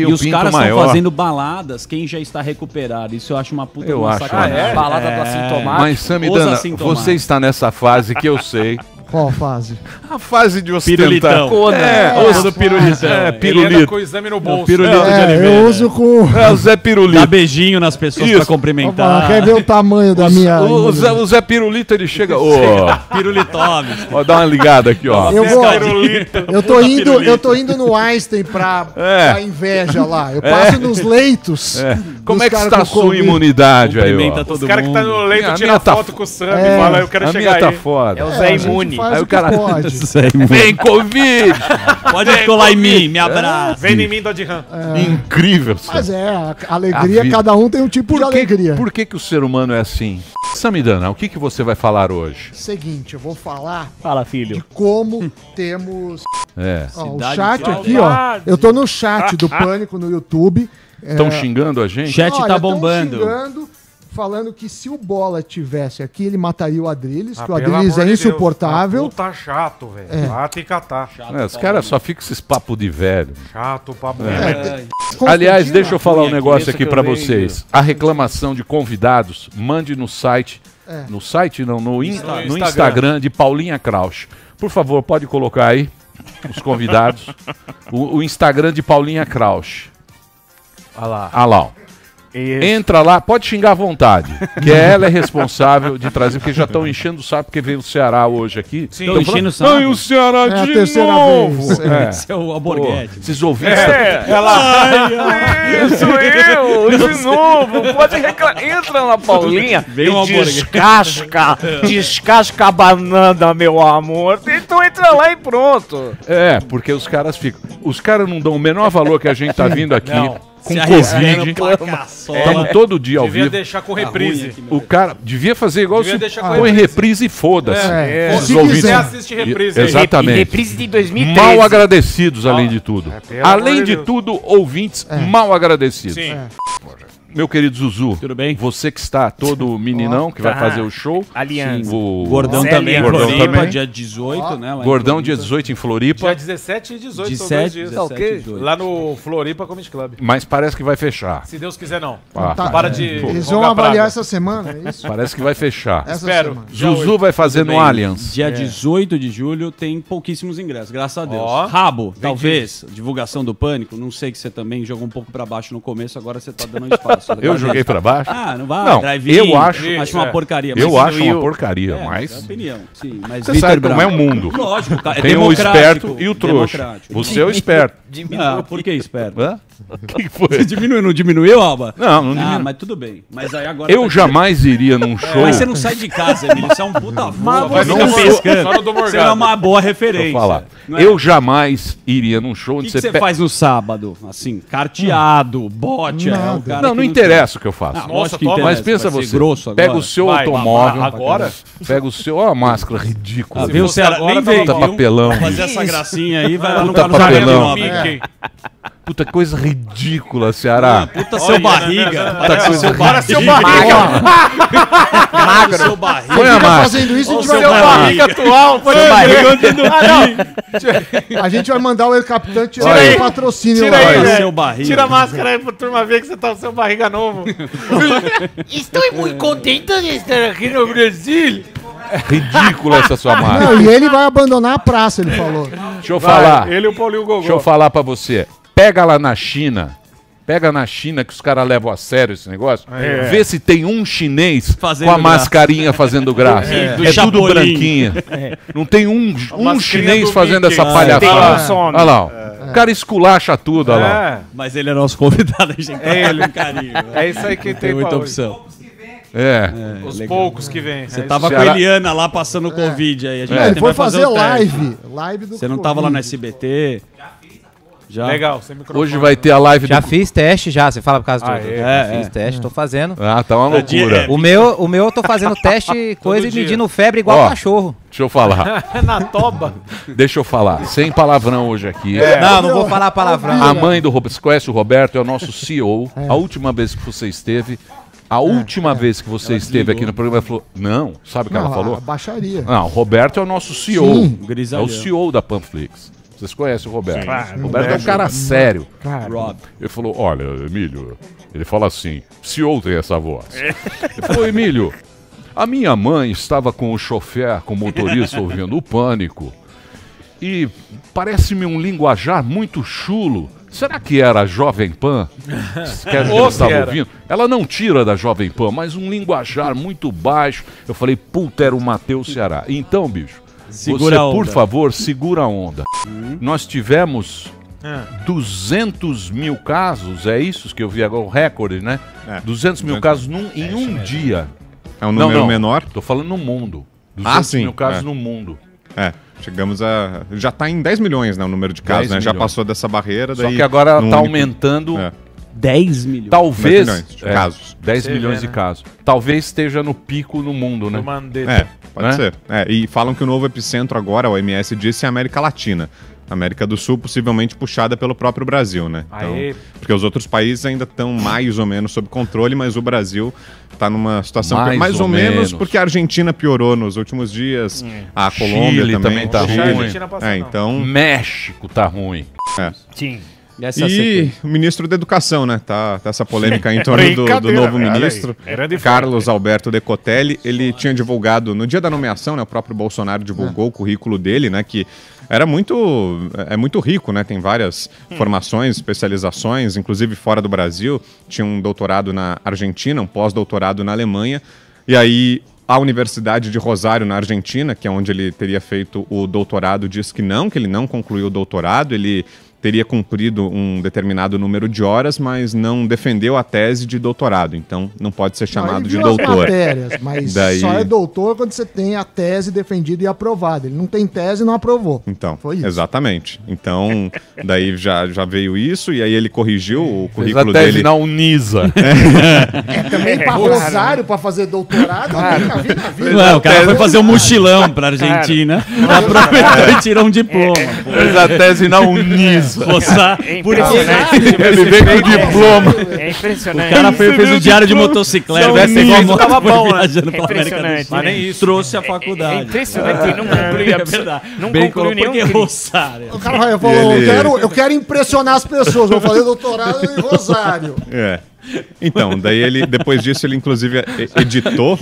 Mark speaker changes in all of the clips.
Speaker 1: E
Speaker 2: o
Speaker 1: os caras estão fazendo baladas, quem já está recuperado. Isso eu acho uma puta
Speaker 2: Eu
Speaker 1: uma
Speaker 2: acho.
Speaker 1: sacanagem.
Speaker 2: Ah, é?
Speaker 3: Balada do assintomático.
Speaker 2: Mas, Samidana, você está nessa fase que eu sei.
Speaker 4: Qual fase?
Speaker 2: A fase de ostentar.
Speaker 1: Pirulitão.
Speaker 2: É,
Speaker 1: Todo
Speaker 2: os-
Speaker 1: pirulitão.
Speaker 2: É,
Speaker 5: Ele
Speaker 2: pirulito.
Speaker 5: com o exame no bolso.
Speaker 1: pirulito de
Speaker 4: É,
Speaker 1: Oliveira.
Speaker 4: eu uso com.
Speaker 2: É, o Zé
Speaker 1: Dá
Speaker 2: Pirulito.
Speaker 1: beijinho nas pessoas
Speaker 2: Isso.
Speaker 1: pra cumprimentar.
Speaker 4: Opa, quer ver o tamanho da minha.
Speaker 2: O, o Zé, o Zé Pirulito, ele chega. Ô,
Speaker 1: Pirulitome.
Speaker 2: ó, dá uma ligada aqui, ó.
Speaker 4: Eu vou.
Speaker 1: Pirulito.
Speaker 4: Eu tô indo, eu tô indo no Einstein pra,
Speaker 2: É.
Speaker 4: pra inveja lá. Eu passo nos leitos.
Speaker 2: É. Como é que está a sua
Speaker 4: Covid.
Speaker 2: imunidade aí, ó?
Speaker 1: todo
Speaker 5: Os caras que tá no leito
Speaker 2: Minha- minha tá
Speaker 5: foto com o Sam
Speaker 4: É.
Speaker 5: e fala, eu quero
Speaker 2: A
Speaker 5: chegar
Speaker 2: minha tá
Speaker 5: aí.
Speaker 2: foda.
Speaker 3: É o
Speaker 4: É,
Speaker 3: Zé Imune.
Speaker 2: Aí
Speaker 4: o
Speaker 2: cara-
Speaker 4: pode.
Speaker 1: Zé
Speaker 2: Vem, Covid!
Speaker 1: Pode colar em mim, me abraça.
Speaker 5: Vem em mim do Adhan.
Speaker 2: Incrível.
Speaker 4: Mas
Speaker 2: Sam.
Speaker 4: é, a alegria, cada um tem um tipo de alegria.
Speaker 2: por que, que o ser humano é assim? Samidana, o que, que você vai falar hoje?
Speaker 4: Seguinte, eu vou falar
Speaker 3: Fala,
Speaker 4: de
Speaker 3: filho.
Speaker 4: como temos.
Speaker 2: É.
Speaker 4: Ó, o chat
Speaker 1: de
Speaker 4: aqui, ó. Eu tô no chat do Pânico no YouTube.
Speaker 2: Estão xingando a gente?
Speaker 1: Chat
Speaker 4: Olha,
Speaker 1: tá bombando.
Speaker 4: xingando, falando que se o Bola tivesse aqui, ele mataria o Adriles,
Speaker 5: Ah,
Speaker 4: que o Adriles é
Speaker 5: de Deus,
Speaker 4: insuportável.
Speaker 5: Puta chato, velho. Ah, tem que catar.
Speaker 2: É, os caras só ficam esses papos de velho.
Speaker 5: Chato, papo.
Speaker 4: É,
Speaker 2: Aliás,
Speaker 4: Constantino,
Speaker 2: deixa eu falar um negócio aqui
Speaker 1: venho.
Speaker 2: vocês. A reclamação de convidados, mande no site.
Speaker 4: É.
Speaker 2: No site, não, no, in-
Speaker 5: Instagram.
Speaker 2: no Instagram de Paulinha Krausch. Por favor, pode colocar aí os convidados. o, o Instagram de Paulinha Krausch.
Speaker 5: Olha lá.
Speaker 2: Ah lá, ó. Entra lá, pode xingar à vontade. Que ela é responsável de trazer, porque já estão enchendo o saco, porque veio o Ceará hoje aqui.
Speaker 5: Sim.
Speaker 1: Estão enchendo o saco.
Speaker 2: Ai, o Ceará
Speaker 4: É a
Speaker 2: de
Speaker 4: terceira
Speaker 2: novo.
Speaker 4: vez.
Speaker 2: É.
Speaker 1: Esse é o Alborguete.
Speaker 2: esses ouvintes.
Speaker 5: É, ela.
Speaker 3: Isso eu, de novo. Pode reclamar. Entra na Paulinha
Speaker 1: Vem
Speaker 3: e descasca. descasca a banana, meu amor. Então entra lá e pronto.
Speaker 2: É, porque os caras ficam. Os caras não dão o menor valor que a gente tá vindo aqui
Speaker 5: Não.
Speaker 2: Com
Speaker 1: Se
Speaker 2: Covid.
Speaker 1: arriscando pra caçola.
Speaker 2: Estamos todo dia ao
Speaker 5: Devia
Speaker 2: vivo.
Speaker 5: deixar com
Speaker 1: Tá
Speaker 5: reprise.
Speaker 1: aqui,
Speaker 2: O cara devia fazer igual
Speaker 5: Devia
Speaker 2: se
Speaker 5: deixar com
Speaker 2: põe
Speaker 5: reprise.
Speaker 2: reprise e foda-se.
Speaker 4: É,
Speaker 2: Esses
Speaker 4: se quiser.
Speaker 5: assiste reprise aí.
Speaker 2: Exatamente.
Speaker 3: E reprise de 2013.
Speaker 2: Mal agradecidos, além de tudo.
Speaker 5: pelo
Speaker 2: Além
Speaker 5: de
Speaker 2: de
Speaker 5: Deus.
Speaker 2: tudo, ouvintes mal agradecidos.
Speaker 5: Sim.
Speaker 2: Meu querido Zuzu,
Speaker 1: Tudo bem?
Speaker 2: você que está todo meninão, que vai
Speaker 3: Tá.
Speaker 2: fazer o show.
Speaker 3: Aliança.
Speaker 2: O
Speaker 1: Gordão
Speaker 3: Zé
Speaker 1: também.
Speaker 2: Gordão
Speaker 1: Floripa,
Speaker 2: também.
Speaker 1: dia 18, né? lá em
Speaker 2: Gordão, dia
Speaker 1: Floripa.
Speaker 2: 18 em Floripa.
Speaker 5: Dia 17 e 18 são dois
Speaker 1: 17,
Speaker 5: dias.
Speaker 1: 17
Speaker 3: ok.
Speaker 1: e 18.
Speaker 5: Lá no Floripa Comedy Club.
Speaker 2: Mas parece que vai fechar.
Speaker 5: Se Deus quiser, não.
Speaker 2: Ah,
Speaker 4: Tá,
Speaker 5: Para
Speaker 4: é.
Speaker 5: de
Speaker 4: Eles vão avaliar
Speaker 5: praga.
Speaker 4: essa semana, é isso?
Speaker 2: Parece que vai fechar.
Speaker 4: Essa
Speaker 5: Espero.
Speaker 4: semana.
Speaker 2: Zuzu vai fazer no Allianz.
Speaker 1: Dia 18 de julho tem pouquíssimos ingressos, graças a Deus.
Speaker 5: Ó.
Speaker 1: Rabo, talvez, divulgação do pânico. Não sei que você também jogou um pouco pra baixo no começo, agora você tá dando espaço.
Speaker 2: Eu joguei pra baixo?
Speaker 1: Ah, não vai.
Speaker 2: Não, eu acho-
Speaker 1: Acho uma
Speaker 5: é.
Speaker 1: porcaria.
Speaker 2: Eu
Speaker 1: mas-
Speaker 2: acho uma porcaria,
Speaker 1: É,
Speaker 2: mas.
Speaker 1: é opinião, sim. Mas
Speaker 2: Você sabe como é o mundo.
Speaker 1: Lógico, cara,
Speaker 2: Tem o esperto e o trouxa. Você é o esperto.
Speaker 1: Ah, por que esperto?
Speaker 2: Hã? O que foi?
Speaker 1: Você diminuiu, não diminuiu, Alba?
Speaker 2: Não, não
Speaker 1: Ah,
Speaker 2: diminui.
Speaker 1: mas tudo bem. Mas aí agora.
Speaker 2: Eu
Speaker 1: tá-
Speaker 2: jamais iria num show.
Speaker 1: Mas você não sai de casa, Emílio. Você é um puta avô.
Speaker 5: vai
Speaker 1: ficar pescando.
Speaker 5: só no Dom
Speaker 1: Você é uma boa referência.
Speaker 2: Vou falar.
Speaker 1: É?
Speaker 2: Eu jamais iria num show
Speaker 1: O
Speaker 2: onde
Speaker 1: que, que você
Speaker 2: pe-
Speaker 1: faz no sábado? Assim, carteado, bote, é o
Speaker 4: Nada.
Speaker 1: cara
Speaker 2: Não, não interessa o que eu faço.
Speaker 1: Ah,
Speaker 5: Nossa,
Speaker 1: que
Speaker 2: Mas pensa você,
Speaker 1: grosso agora.
Speaker 2: pega o seu
Speaker 5: Vai,
Speaker 2: automóvel,
Speaker 5: vai, agora?
Speaker 2: pega o seu, ó a máscara ridícula.
Speaker 1: Ah, viu, Ceará?
Speaker 5: agora,
Speaker 1: Nem vem,
Speaker 2: Puta papelão.
Speaker 1: Fazer essa gracinha aí, vai lá no Carlos
Speaker 2: papelão. Puta coisa ridícula, Ceará.
Speaker 1: Puta seu barriga.
Speaker 2: Puta
Speaker 1: Parece
Speaker 2: coisa
Speaker 1: seu barriga.
Speaker 4: Ó,
Speaker 1: Magro. Seu barriga.
Speaker 2: Põe a máscara.
Speaker 4: fazendo isso, a gente,
Speaker 1: Seu
Speaker 4: vai,
Speaker 1: barriga.
Speaker 3: atual. Foi
Speaker 1: Seu barriga onde
Speaker 4: a gente vai mandar o El Capitão tirar o patrocínio
Speaker 5: Tira aí,
Speaker 1: seu barriga.
Speaker 5: Tira a máscara aí pra turma ver que você tá com seu barriga novo.
Speaker 3: Estou muito contente de estar aqui no Brasil.
Speaker 2: Ridícula essa sua máscara.
Speaker 4: Não, e ele vai abandonar a praça, ele falou.
Speaker 2: Deixa eu falar.
Speaker 5: Ele e o Paulinho Gogô.
Speaker 2: Deixa eu falar pra você. Pega lá na China. Pega na China que os caras levam a sério esse negócio.
Speaker 5: É.
Speaker 2: Vê se tem um chinês
Speaker 1: Fazendo
Speaker 2: com a
Speaker 1: graça.
Speaker 2: mascarinha fazendo graça.
Speaker 1: É. Do
Speaker 2: É, tudo
Speaker 1: Chapolin.
Speaker 2: branquinha. Não tem um, um chinês
Speaker 5: do
Speaker 2: fazendo
Speaker 5: Mickey.
Speaker 2: essa
Speaker 5: Ah,
Speaker 2: palhaçada.
Speaker 3: um som.
Speaker 2: Olha lá. ó. O cara esculacha tudo, olha lá.
Speaker 5: É,
Speaker 1: Mas ele é nosso convidado, a gente
Speaker 5: É ele.
Speaker 1: com carinho. né?
Speaker 5: é isso aí que
Speaker 1: Tem
Speaker 5: tem,
Speaker 1: muita opção.
Speaker 2: É.
Speaker 5: Os
Speaker 1: legal.
Speaker 5: poucos que vêm.
Speaker 1: Você
Speaker 5: É
Speaker 1: tava
Speaker 2: Ceará-
Speaker 1: com a Eliana lá passando o Covid aí. A gente
Speaker 4: É, ele foi fazer
Speaker 1: o teste.
Speaker 4: live. Live do
Speaker 1: Você não tava lá no. SBT? Já?
Speaker 5: Legal, sem microfone.
Speaker 2: Hoje vai ter a live
Speaker 6: Já
Speaker 2: do...
Speaker 6: fiz teste já, você fala por causa do.
Speaker 5: Ah,
Speaker 6: do-
Speaker 5: é?
Speaker 1: É,
Speaker 6: fiz
Speaker 1: é.
Speaker 6: teste, tô fazendo.
Speaker 2: Ah, tá uma
Speaker 1: É
Speaker 2: loucura.
Speaker 6: O meu, o meu eu tô fazendo teste, coisa e
Speaker 5: dia.
Speaker 6: medindo febre igual
Speaker 2: Ó.
Speaker 6: cachorro.
Speaker 2: Deixa eu falar.
Speaker 5: Na toba.
Speaker 2: Deixa eu falar. Sem palavrão hoje aqui.
Speaker 6: Não, não vou falar palavrão.
Speaker 2: A mãe do Roberto, você conhece o Roberto, é o nosso CEO. A última vez que você esteve, a última vez que você esteve aqui no programa, ela falou: Não, sabe o que
Speaker 4: Não,
Speaker 2: ela falou?
Speaker 4: a baixaria.
Speaker 2: Não, o Roberto é o nosso CEO.
Speaker 4: Sim.
Speaker 2: É o CEO da Panflix. Vocês conhecem o Roberto.
Speaker 3: Claro.
Speaker 2: o Roberto é um cara sério.
Speaker 1: Rob.
Speaker 2: Ele falou: Olha, Emílio, ele fala assim: CEO tem essa voz. Ele falou: Emílio, a minha mãe estava com o chofer, com o motorista, ouvindo o pânico. E parece-me um linguajar muito chulo. Será que era a Jovem Pan? Que a gente
Speaker 5: se
Speaker 2: estava ouvindo? Ela não tira da Jovem Pan, mas um linguajar muito baixo. Eu falei, puta, era o Matheus Ceará. Então, bicho,
Speaker 1: Segura
Speaker 2: você,
Speaker 1: a onda.
Speaker 2: por favor, segura a onda. Nós tivemos
Speaker 5: Ah.
Speaker 2: 200 mil casos, é isso que eu vi agora, o recorde, né?
Speaker 7: É,
Speaker 2: 200 mil
Speaker 7: 200.
Speaker 2: casos num- em um dia.
Speaker 7: É um
Speaker 2: Não,
Speaker 7: número
Speaker 2: não.
Speaker 7: menor.
Speaker 2: Tô falando no mundo. 200
Speaker 7: Ah, sim,
Speaker 2: mil casos
Speaker 7: é.
Speaker 2: no mundo.
Speaker 7: É, chegamos a. Já tá em 10 milhões, né? O número de casos,
Speaker 2: 10
Speaker 7: né? Já
Speaker 2: milhões.
Speaker 7: passou dessa barreira.
Speaker 2: Só
Speaker 7: daí,
Speaker 2: que agora
Speaker 7: num
Speaker 2: tá
Speaker 7: único-
Speaker 2: aumentando
Speaker 7: É.
Speaker 1: 10 milhões.
Speaker 2: Talvez.
Speaker 7: 10 milhões de
Speaker 2: é,
Speaker 7: casos.
Speaker 2: 10
Speaker 5: Você
Speaker 2: milhões
Speaker 5: vê,
Speaker 2: de
Speaker 5: né?
Speaker 2: casos. Talvez esteja no pico no mundo, né?
Speaker 7: É, pode
Speaker 2: Né?
Speaker 7: ser. É, e falam que o novo epicentro agora, a OMS disse, é a América Latina. América do Sul, possivelmente puxada pelo próprio Brasil, né?
Speaker 5: Aê.
Speaker 7: porque os outros países ainda estão mais ou menos sob controle, mas o Brasil está numa situação
Speaker 2: Mais
Speaker 7: que- mais
Speaker 2: ou
Speaker 7: ou, menos,
Speaker 2: menos.
Speaker 7: porque a Argentina piorou nos últimos dias, a Colômbia
Speaker 2: Chile também tá
Speaker 5: a
Speaker 2: ruim.
Speaker 5: Argentina passar,
Speaker 7: É, então.
Speaker 2: México tá ruim.
Speaker 3: Sim.
Speaker 1: É a
Speaker 7: E o ministro da Educação, né? Tá, tá essa polêmica em torno do, do novo ministro, Carlos Alberto Decotelli. Ele tinha divulgado, no dia da nomeação, né? O próprio Bolsonaro divulgou o currículo dele, né? Que era muito, é muito rico, né? Tem várias formações, especializações, inclusive fora do Brasil. Tinha um doutorado na Argentina, um pós-doutorado na Alemanha. E aí a Universidade de Rosário, na Argentina, que é onde ele teria feito o doutorado, diz que não, que ele não concluiu o doutorado, ele teria cumprido um determinado número de horas, mas não defendeu a tese de doutorado, então não pode ser
Speaker 4: Não,
Speaker 7: chamado de doutor.
Speaker 4: matérias, mas
Speaker 7: Daí-
Speaker 4: só é doutor quando você tem a tese defendida e aprovada. Ele não tem tese e não aprovou.
Speaker 7: Então,
Speaker 4: Foi isso.
Speaker 7: exatamente. Então, daí já, já veio isso, e aí ele corrigiu o
Speaker 2: Fez a
Speaker 7: currículo
Speaker 2: tese
Speaker 7: dele.
Speaker 2: na Unisa.
Speaker 4: É, também pra Rosário, pra fazer doutorado, na vida.
Speaker 1: Ué, o cara foi fazer um mochilão pra Argentina. Aproveitou e tirou um diploma.
Speaker 2: Fez a tese na Unisa.
Speaker 1: Roçar.
Speaker 3: É
Speaker 1: Por
Speaker 3: impressionante.
Speaker 2: Ele veio com o diploma.
Speaker 3: É
Speaker 1: O
Speaker 3: impressionante.
Speaker 1: cara foi, fez o diário de motocicleta.
Speaker 5: Se tivesse
Speaker 1: a
Speaker 5: feito,
Speaker 1: moto,
Speaker 5: tava bom, né?
Speaker 3: É
Speaker 1: América do
Speaker 3: impressionante,
Speaker 1: Sul.
Speaker 3: né?
Speaker 1: nem isso. Trouxe a faculdade.
Speaker 3: É impressionante, não concluiu
Speaker 1: É
Speaker 3: não
Speaker 1: Bem
Speaker 3: concluiu nenhum crime.
Speaker 4: O cara vai falou,
Speaker 7: Ele-
Speaker 4: eu, quero, eu quero impressionar as pessoas, vou fazer doutorado em Rosário.
Speaker 7: É. Então, daí ele, depois disso, ele inclusive e- editou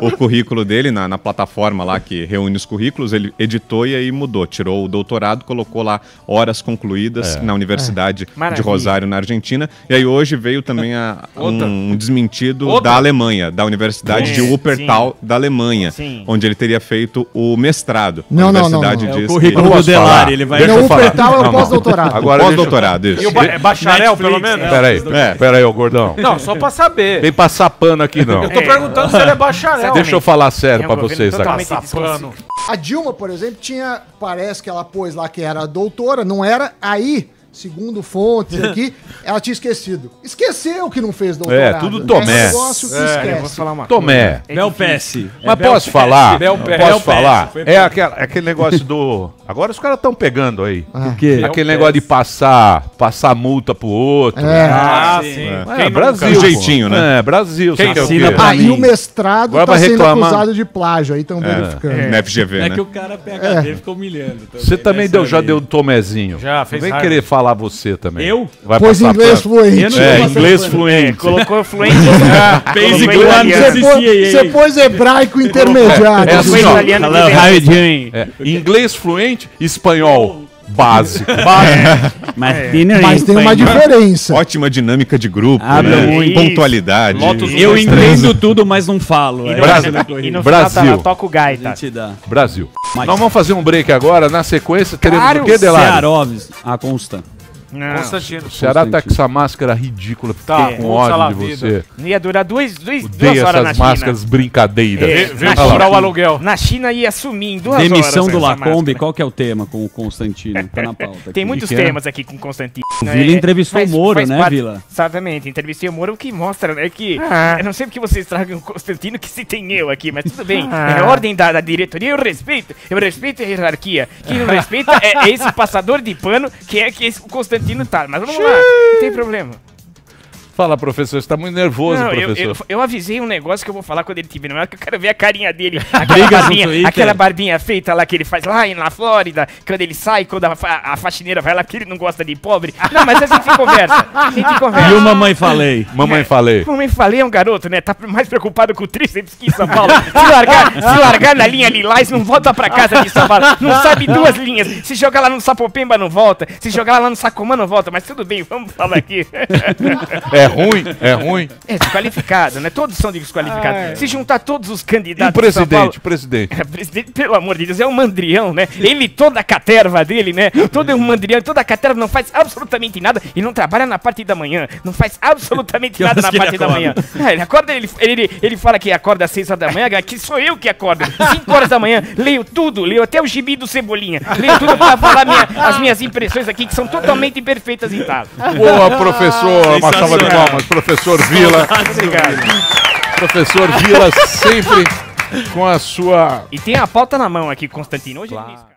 Speaker 7: o, o currículo dele na, na plataforma lá que reúne os currículos, ele editou e aí mudou, tirou o doutorado, colocou lá horas concluídas na Universidade de
Speaker 3: Maravilha.
Speaker 7: Rosário, na Argentina. E aí hoje veio também a, um, um desmentido
Speaker 5: Outra.
Speaker 7: da Alemanha, da Universidade de
Speaker 3: Sim,
Speaker 7: Wuppertal da Alemanha,
Speaker 3: Sim.
Speaker 7: onde ele teria feito o mestrado.
Speaker 4: Não,
Speaker 7: a
Speaker 4: não, não,
Speaker 7: Universidade
Speaker 4: não.
Speaker 1: É o currículo
Speaker 7: que...
Speaker 1: do? Delari. Ele vai...
Speaker 4: Não,
Speaker 2: eu
Speaker 4: o
Speaker 2: falar.
Speaker 4: Pertal é o pós-doutorado.
Speaker 2: Agora
Speaker 7: Pós-doutorado,
Speaker 5: E
Speaker 7: isso.
Speaker 5: o ba- é bacharel, pelo
Speaker 1: Netflix,
Speaker 5: menos?
Speaker 1: é.
Speaker 2: Peraí,
Speaker 7: É.
Speaker 2: peraí, ô gordão.
Speaker 5: Não, só pra saber.
Speaker 2: Vem passar pano aqui não.
Speaker 5: Eu tô perguntando se ele é bacharel.
Speaker 2: Deixa eu falar sério
Speaker 3: É
Speaker 2: pra vocês aqui.
Speaker 5: pano.
Speaker 4: A Dilma, por exemplo, tinha. Parece que ela pôs lá que era doutora, não era. Aí, segundo fontes aqui, ela tinha esquecido. Esqueceu que não fez doutorado.
Speaker 2: É, tudo
Speaker 4: Esse
Speaker 2: Tomé.
Speaker 4: negócio que
Speaker 3: Eu vou
Speaker 4: esquece.
Speaker 3: falar uma
Speaker 2: Tomé.
Speaker 3: É
Speaker 1: Bel
Speaker 3: difícil.
Speaker 1: Pesce.
Speaker 2: Mas posso falar? Posso falar? É aquele, aquele negócio do. Agora os caras estão pegando aí.
Speaker 4: Ah.
Speaker 1: quê?
Speaker 2: Aquele negócio de passar, passar multa pro outro.
Speaker 4: É.
Speaker 5: Ah,
Speaker 1: sim.
Speaker 5: sim.
Speaker 2: É,
Speaker 5: nunca?
Speaker 2: Brasil.
Speaker 7: Um jeitinho, né?
Speaker 2: É, Brasil.
Speaker 5: Quem
Speaker 1: assina pra
Speaker 4: Aí
Speaker 1: mim.
Speaker 4: o mestrado
Speaker 2: Agora
Speaker 4: tá
Speaker 2: vai
Speaker 4: sendo
Speaker 2: reclamar.
Speaker 4: acusado de plágio, aí estão verificando.
Speaker 7: Na FGV,
Speaker 1: É
Speaker 7: né?
Speaker 1: que o cara PHD fica humilhando.
Speaker 2: Você também deu, já
Speaker 1: deu
Speaker 2: deu tomezinho.
Speaker 5: Já, fez
Speaker 2: Vem querer falar você também.
Speaker 1: Eu?
Speaker 2: Vai
Speaker 4: Pois inglês
Speaker 2: pano.
Speaker 4: fluente.
Speaker 2: É, inglês fluente.
Speaker 3: Colocou fluente.
Speaker 1: One,
Speaker 3: italiano.
Speaker 4: Você pôs,
Speaker 1: CCA.
Speaker 4: você pôs hebraico intermediário.
Speaker 2: É assim? É, inglês fluente, espanhol básico.
Speaker 1: Mas, dinner
Speaker 4: Mas
Speaker 1: in
Speaker 4: tem uma diferença.
Speaker 7: Ótima dinâmica de grupo,
Speaker 1: Ah,
Speaker 7: né?
Speaker 3: muito.
Speaker 7: pontualidade.
Speaker 5: Lotus
Speaker 1: Eu entendo tudo, mas não falo.
Speaker 3: E
Speaker 1: É
Speaker 2: Brasil.
Speaker 3: e no
Speaker 2: Brasil.
Speaker 3: final tá toca o gaita.
Speaker 2: Brasil.
Speaker 1: Mas-
Speaker 2: Nós vamos fazer um break agora. Na sequência, teremos
Speaker 3: Claro,
Speaker 2: o que, Delari?
Speaker 1: Cearovs. Ah, consta.
Speaker 3: Não,
Speaker 5: Constantino.
Speaker 2: O Ceará tá com essa máscara ridícula.
Speaker 5: Tá,
Speaker 2: Fiquei com ódio de você.
Speaker 3: ia durar duas, duas, duas horas na
Speaker 2: essas
Speaker 3: China.
Speaker 2: máscaras brincadeiras.
Speaker 3: É. Na
Speaker 5: cobrar
Speaker 3: China.
Speaker 5: o aluguel.
Speaker 3: Na China ia sumir em duas horas.
Speaker 1: Demissão do Lacombe. Qual que é o tema com o Constantino? Tá na pauta. aqui.
Speaker 3: Tem muitos
Speaker 2: que é?
Speaker 3: temas aqui com Constantino.
Speaker 1: O Vila entrevistou o Moro, né, Vila?
Speaker 3: Exatamente, entrevistei o Moro, o que mostra, né, que...
Speaker 1: Ah.
Speaker 3: Eu não sei porque vocês tragam o Constantino que se tem eu aqui, mas tudo bem. É ordem da, da diretoria, eu respeito. Eu respeito a hierarquia. Quem não respeita é, é esse passador de pano que é que esse, o Constantino tá. Mas vamos lá, não tem problema.
Speaker 2: Fala, professor, você tá muito nervoso,
Speaker 3: Não, eu,
Speaker 2: professor.
Speaker 3: eu, eu avisei um negócio que eu vou falar quando ele tiver, não é que eu quero ver a carinha dele. Aquela
Speaker 1: no
Speaker 3: barbinha, aquela barbinha feita lá que ele faz lá em- na Flórida, quando ele sai, quando a, fa- a faxineira vai lá, porque ele não gosta de pobre. Não, mas a gente conversa. A gente conversa.
Speaker 1: E o mamãe falei.
Speaker 2: Mamãe falei.
Speaker 3: Como eu falei, é um garoto, né? Tá mais preocupado com o tríceps que em São Paulo. Se largar, se largar na linha lilás, não volta pra casa de São Paulo. Não sabe duas linhas. Se jogar lá no Sapopemba, não volta. Se jogar lá no Sacomã, não volta. Mas tudo bem, vamos falar aqui.
Speaker 2: É ruim, é ruim.
Speaker 3: É desqualificado, né? Todos são desqualificados. Se juntar todos os
Speaker 2: E o
Speaker 3: candidatos de São Paulo...
Speaker 2: presidente, presidente.
Speaker 3: É, presidente, pelo amor de Deus, é um mandrião, né? Ele, toda a caterva dele, né? Todo um mandrião, toda a caterva não faz absolutamente nada e não trabalha na parte da manhã. Não faz absolutamente nada na parte da manhã. Ah, ele acorda, ele, ele, ele fala que acorda às 6 horas da manhã, que sou eu que acordo. 5 horas da manhã, leio tudo, leio até o gibi do Cebolinha. Leio tudo pra falar minha- as minhas impressões aqui, que são totalmente perfeitas e tal.
Speaker 2: Boa, professor. Uma salva de palmas. Professor Vila.
Speaker 3: Obrigado.
Speaker 2: Professor Vila sempre com a sua
Speaker 3: E tem a pauta na mão aqui, Constantino. Hoje ele risca.